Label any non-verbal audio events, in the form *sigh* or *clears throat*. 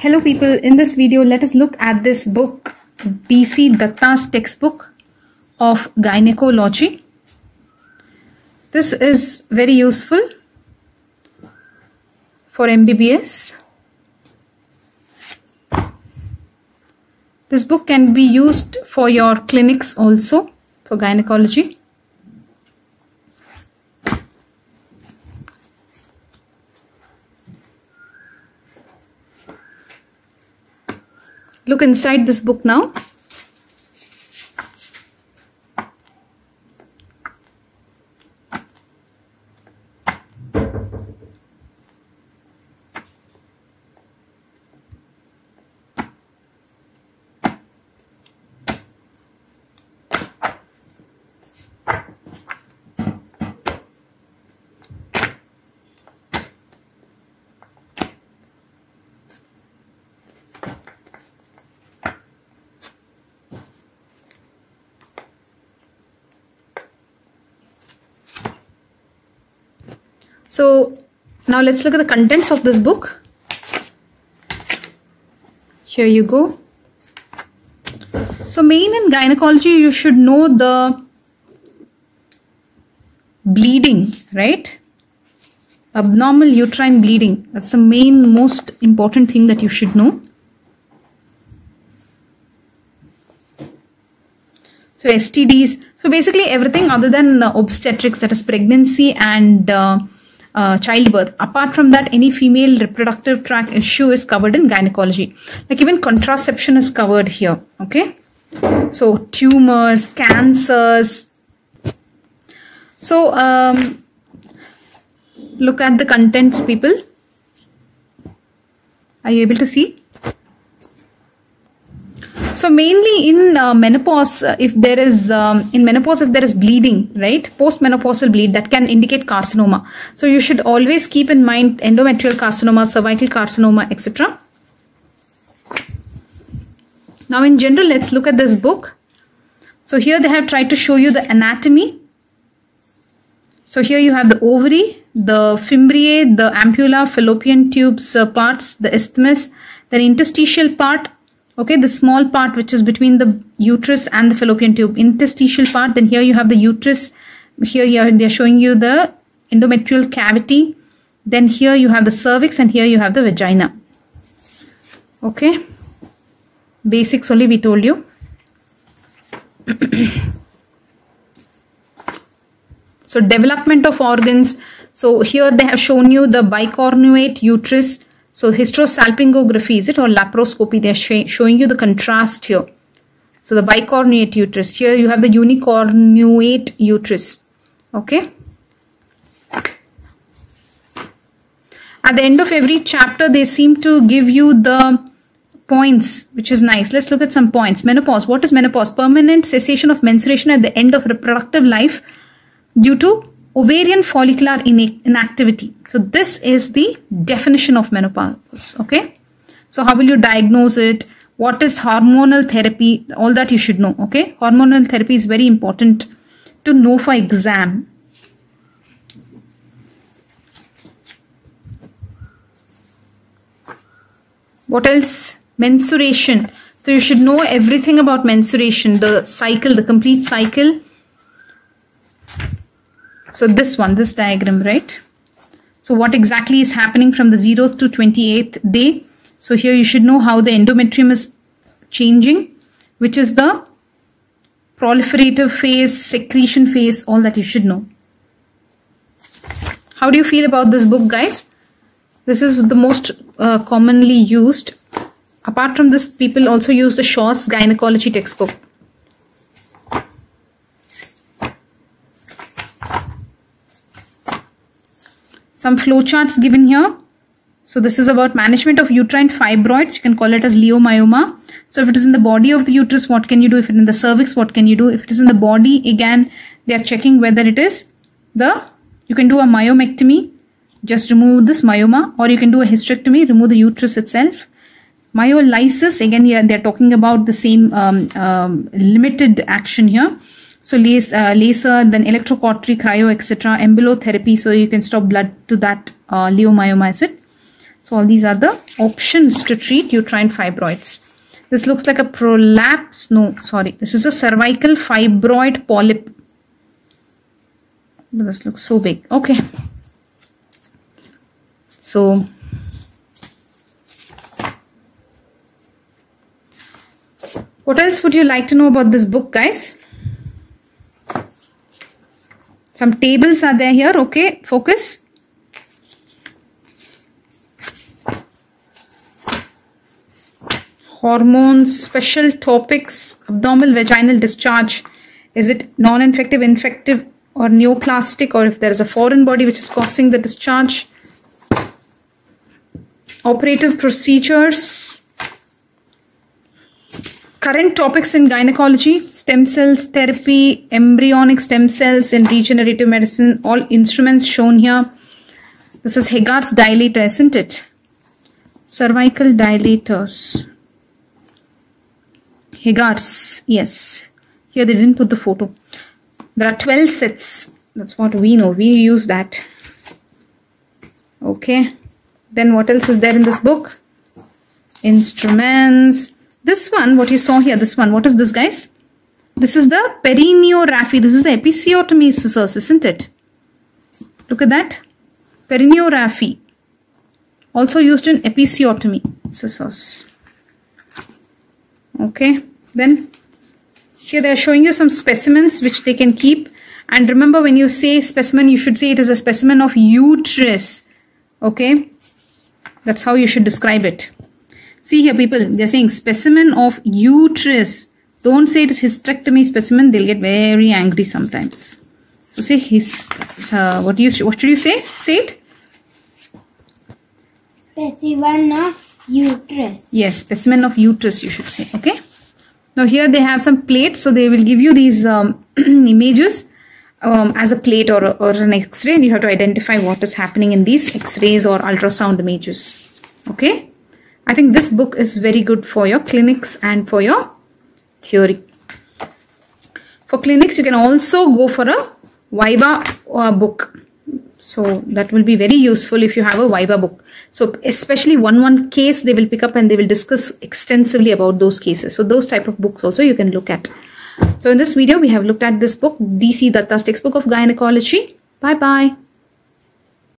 Hello people, in this video let us look at this book DC Dutta's textbook of gynecology. This is very useful for MBBS. This book can be used for your clinics also for gynecology. Look inside this book now. So now let's look at the contents of this book. Here you go. So main in gynecology, you should know the bleeding, right? Abnormal uterine bleeding. That's the main most important thing that you should know. So STDs. So basically everything other than obstetrics, that is pregnancy and uh, uh, childbirth. Apart from that, any female reproductive tract issue is covered in gynecology. Like even contraception is covered here. Okay. So tumors, cancers. So um, look at the contents, people. Are you able to see? So mainly in uh, menopause, uh, if there is um, in menopause, if there is bleeding, right, postmenopausal bleed that can indicate carcinoma. So you should always keep in mind endometrial carcinoma, cervical carcinoma, etc. Now in general, let's look at this book. So here they have tried to show you the anatomy. So here you have the ovary, the fimbriae, the ampulla, fallopian tubes uh, parts, the isthmus, then interstitial part, okay the small part which is between the uterus and the fallopian tube. Interstitial part then here you have the uterus. Here, here they're showing you the endometrial cavity. Then here you have the cervix and here you have the vagina. Okay? Basics only we told you. *clears throat* So development of organs. So here they have shown you the bicornuate uterus so hysterosalpingography, is it, or laparoscopy? They're sh showing you the contrast here. So the bicornuate uterus. Here you have the unicornuate uterus. Okay. At the end of every chapter, they seem to give you the points, which is nice. Let's look at some points. Menopause. What is menopause? Permanent cessation of menstruation at the end of reproductive life due to ovarian follicular inactivity. So this is the definition of menopause. Okay. So how will you diagnose it? What is hormonal therapy? All that you should know. Okay. Hormonal therapy is very important to know for exam. What else? Mensuration. So you should know everything about mensuration, the cycle, the complete cycle so this one, this diagram, right? So what exactly is happening from the 0th to 28th day? So here you should know how the endometrium is changing, which is the proliferative phase, secretion phase, all that you should know. How do you feel about this book, guys? This is the most uh, commonly used. Apart from this, people also use the Shaw's gynecology textbook. Some flowcharts given here. So this is about management of uterine fibroids. You can call it as leiomyoma. So if it is in the body of the uterus, what can you do? If it is in the cervix, what can you do? If it is in the body, again, they are checking whether it is the, you can do a myomectomy, just remove this myoma, or you can do a hysterectomy, remove the uterus itself. Myolysis, again, yeah, they're talking about the same um, um, limited action here. So laser, uh, laser then electrocautery, cryo, etc. Embolotherapy, so you can stop blood to that uh. So all these are the options to treat uterine fibroids. This looks like a prolapse. No, sorry. This is a cervical fibroid polyp. This looks so big. Okay. So what else would you like to know about this book guys? Some tables are there here. Okay, focus. Hormones, special topics, abdominal vaginal discharge. Is it non-infective, infective or neoplastic or if there is a foreign body which is causing the discharge? Operative procedures current topics in gynecology, stem cells therapy, embryonic stem cells in regenerative medicine, all instruments shown here. This is Hegar's dilator, isn't it? Cervical dilators. Hegar's, yes. Here they didn't put the photo. There are 12 sets. That's what we know. We use that. Okay. Then what else is there in this book? Instruments this one, what you saw here, this one, what is this guys? This is the perineorrhaphy. This is the episiotomy scissors, isn't it? Look at that. Perineorrhaphy. Also used in episiotomy scissors. Okay. Then here they are showing you some specimens which they can keep. And remember when you say specimen, you should say it is a specimen of uterus. Okay. That's how you should describe it. See here people, they're saying specimen of uterus. Don't say it is hysterectomy specimen. They'll get very angry sometimes. So say his, uh, what do you, what should you say? Say it. Specimen of uterus. Yes, specimen of uterus you should say. Okay. Now here they have some plates. So they will give you these um, *clears throat* images um, as a plate or, or an x-ray and you have to identify what is happening in these x-rays or ultrasound images. Okay. I think this book is very good for your clinics and for your theory. For clinics, you can also go for a Viva uh, book. So that will be very useful if you have a Viva book. So especially one one case they will pick up and they will discuss extensively about those cases. So those type of books also you can look at. So in this video we have looked at this book DC Dutta's textbook of gynecology. Bye bye.